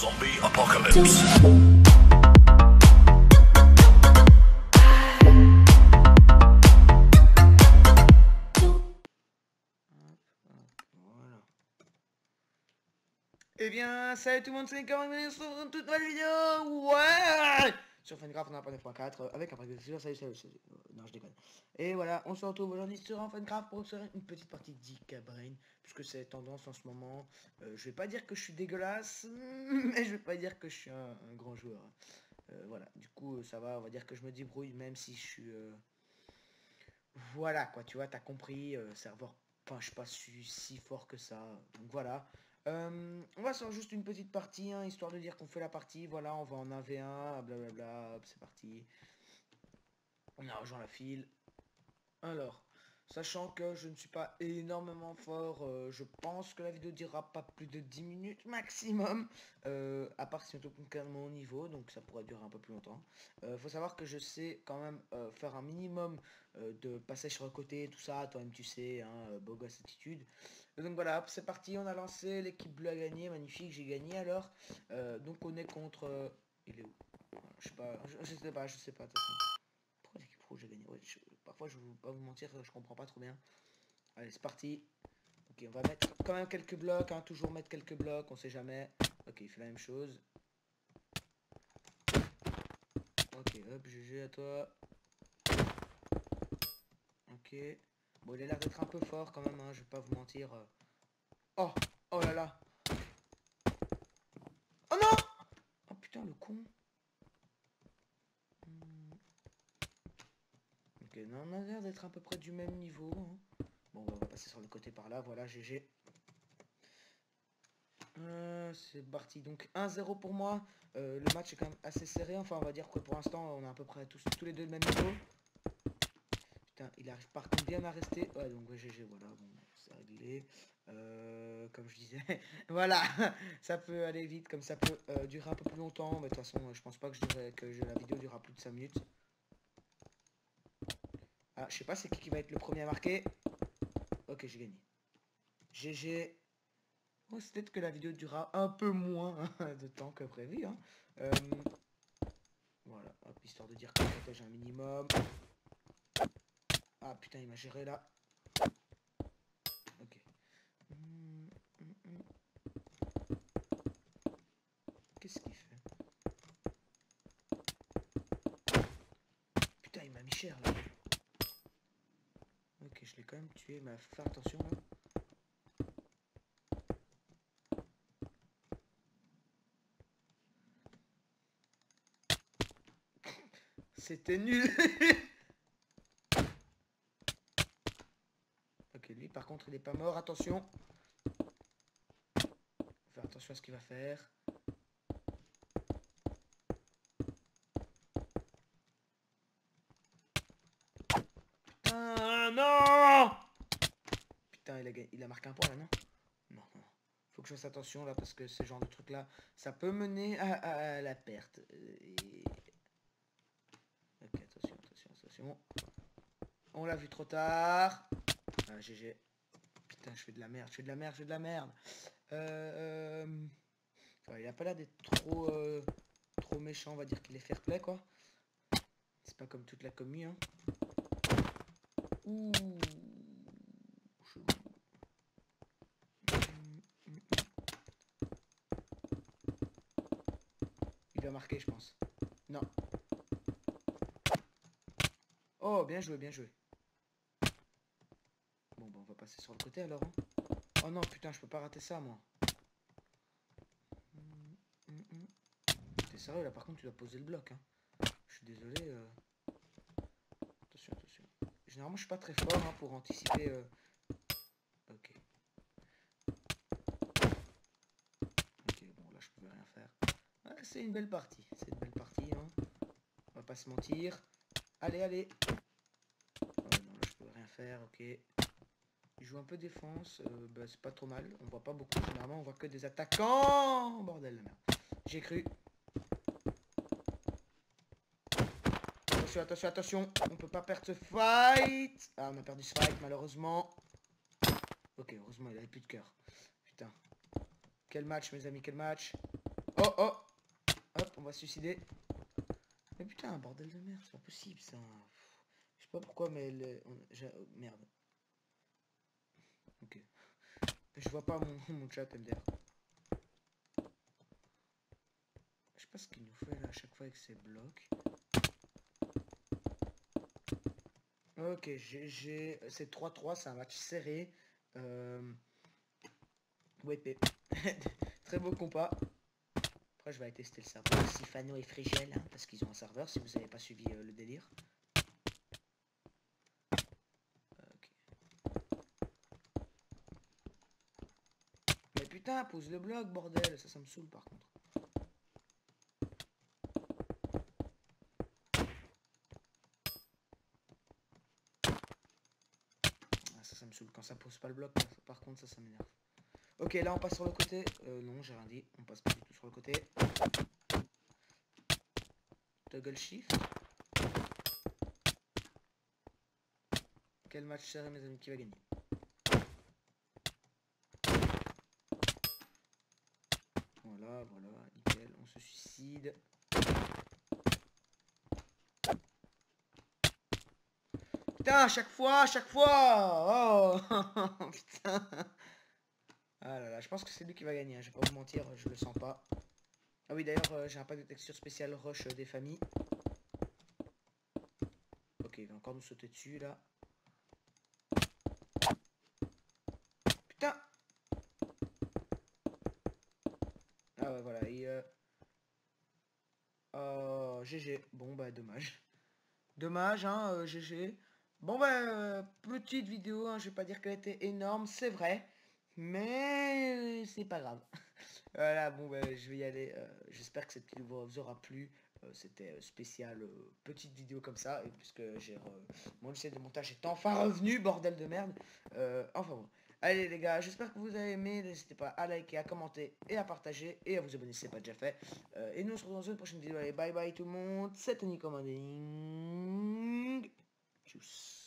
Zombie apocalypse. Eh bien, salut tout le monde, c'est bienvenue sur toute nouvelle vidéo Ouais Sur Fangraph, on a pas 9.4, euh, avec un paquet de salut, salut, salut, salut. Euh, non, je déconne. Et voilà, on se retrouve aujourd'hui sur un Fangraph pour une petite partie d'Ika Brain, puisque c'est tendance en ce moment. Euh, je vais pas dire que je suis dégueulasse, mais je vais pas dire que je suis un, grand joueur. Voilà, du coup, ça va, on va dire que je me débrouille, même si je suis... euh, Voilà, quoi, tu vois, t'as compris, serveur Enfin, je suis pas si fort que ça. Donc voilà. Euh, on va faire juste une petite partie, hein, histoire de dire qu'on fait la partie. Voilà, on va en 1v1, blablabla, c'est parti. On a rejoint la file. Alors, sachant que je ne suis pas énormément fort, euh, je pense que la vidéo durera pas plus de 10 minutes maximum. euh, à part si on au niveau, donc ça pourrait durer un peu plus longtemps. Euh, faut savoir que je sais quand même faire un minimum de passage sur le côté, tout ça, toi-même tu sais, hein, beau gosse attitude. Donc voilà, c'est parti, on a lancé, l'équipe bleue a gagné, magnifique, j'ai gagné alors. Donc on est contre... il est où? Je sais pas, je, je sais pas, je sais pas. A gagné Ouais, je- Parfois je vais pas vous mentir, je comprends pas trop bien. Allez, c'est parti. Ok, on va mettre quand même quelques blocs, hein, toujours mettre quelques blocs, on sait jamais. Ok, il fait la même chose. Ok, hop, GG à toi. Ok. Bon, il a l'air d'être un peu fort quand même, hein, je vais pas vous mentir. Oh Oh là là Oh non Oh putain, le con Hmm. Ok, on a l'air d'être à peu près du même niveau. hein. Bon, on va passer sur le côté par là, voilà, GG. Euh, c'est parti, donc 1-0 pour moi. Euh, le match est quand même assez serré, enfin on va dire que pour l'instant on est à peu près tous, les deux le même niveau. Putain, il arrive par contre bien à rester. Ouais, donc GG, voilà, bon, c'est réglé. Euh, comme je disais, voilà, ça peut aller vite, comme ça peut durer un peu plus longtemps. Mais de toute façon, je pense pas que, je dirais que la vidéo durera plus de 5 minutes. Ah, je sais pas c'est qui qui va être le premier à marquer. Ok, j'ai gagné. GG. Oh, c'est peut-être que la vidéo durera un peu moins de temps que prévu. hein. Euh, voilà, hop, histoire de dire que je protège un minimum. Ah putain, il m'a géré là. Ok. Qu'est-ce qu'il fait? Putain, il m'a mis cher là. Quand même tué, mais faire attention. C'était nul Ok, lui par contre il est pas mort, attention Faire attention à ce qu'il va faire. Non Putain, il a, il a marqué un point là, non? Non, non. Faut que je fasse attention là parce que ce genre de truc là, ça peut mener à, la perte. Euh. Ok, attention, attention, attention. On l'a vu trop tard. Ah, GG. Putain, je fais de la merde, je fais de la merde, je fais de la merde. Euh, euh, il a pas l'air d'être trop, euh, trop méchant, on va dire qu'il est fair play, quoi. C'est pas comme toute la commu, hein. Il va marquer, je pense. Non. Oh, bien joué, bien joué. Bon, bah, on va passer sur le côté alors. hein. Oh non, putain, je peux pas rater ça, moi. T'es sérieux, là, par contre, tu dois poser le bloc. Hein. Je suis désolé. euh. Généralement, je suis pas très fort hein, pour anticiper. euh. Ok. Ok, bon, là, je pouvais rien faire. C'est une belle partie. C'est une belle partie. Hein. On va pas se mentir. Allez, allez. Oh, non, là, je peux rien faire. Ok. Il joue un peu défense. euh, bah, c'est pas trop mal. On voit pas beaucoup. Généralement, on voit que des attaquants. Bordel, la merde. J'ai cru. Attention, attention, attention. On peut pas perdre ce fight. Ah, on a perdu ce fight, malheureusement. Ok, heureusement, il avait plus de cœur. Putain. Quel match, mes amis, quel match. Oh oh Hop, on va se suicider. Mais putain, bordel de merde, c'est pas possible ça. Je sais pas pourquoi, mais le... oh, merde. Ok. Je vois pas mon, mon chat MDR. Je sais pas ce qu'il nous fait là à chaque fois avec ces blocs. Ok, GG, c'est 3-3, c'est un match serré. Euh... Très beau compas. Après, je vais aller tester le serveur. Sifano et Frigel, hein, parce qu'ils ont un serveur, si vous n'avez pas suivi euh, le délire. Mais putain, pose le bloc, bordel. Ça, ça me saoule par contre. Ah, ça, ça me saoule. Quand ça pose pas le bloc, par- contre, ça, ça m'énerve. Ok, là, on passe sur le côté. Euh, non, j'ai rien dit. On passe pas du tout sur le côté. Toggle shift. Quel match serré, mes amis, qui va gagner? Voilà, voilà, nickel. On se suicide. À chaque fois, à chaque fois Oh Putain Ah là là, je pense que c'est lui qui va gagner, hein, je vais pas vous mentir, je le sens pas. Ah oui, d'ailleurs, euh, j'ai un pack de texture spéciale rush euh, des familles. Ok, il va encore nous sauter dessus, là. Putain Ah ouais, voilà, et... Euh... Oh, GG. Bon, bah, dommage. Dommage, hein, euh, GG. Bon, bah, euh, petite vidéo, hein, je vais pas dire qu'elle était énorme, c'est vrai. Mais c'est pas grave. voilà, bon, bah, je vais y aller. euh, J'espère que cette vidéo vous aura plu. Euh, C'était spécial, petite vidéo comme ça. Et puisque j'ai mon logiciel de montage est enfin revenu, bordel de merde. Enfin bon. Allez les gars, j'espère que vous avez aimé. N'hésitez pas à liker, à commenter et à partager. Et à vous abonner si ce n'est pas déjà fait. Et nous on se retrouve dans une prochaine vidéo. Allez, bye bye tout le monde. C'était Nico Manding. Tschüss.